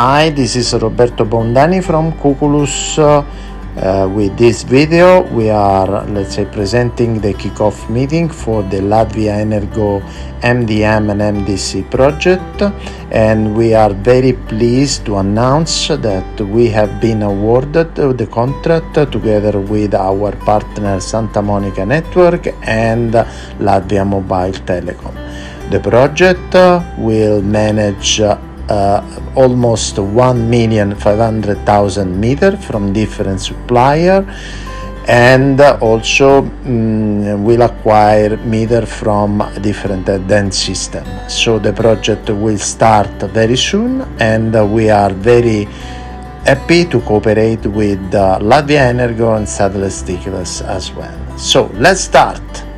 Hi, this is Roberto Bondani from Cuculus. Uh, uh, with this video, we are, let's say, presenting the kickoff meeting for the Latvia Energo MDM and MDC project, and we are very pleased to announce that we have been awarded the contract together with our partner Santa Monica Network and Latvia Mobile Telecom. The project will manage uh, almost 1,500,000 meter from different supplier and also um, will acquire meter from different dense system. So the project will start very soon and we are very happy to cooperate with uh, Latvenergo and Sadales tīkls as well. So let's start.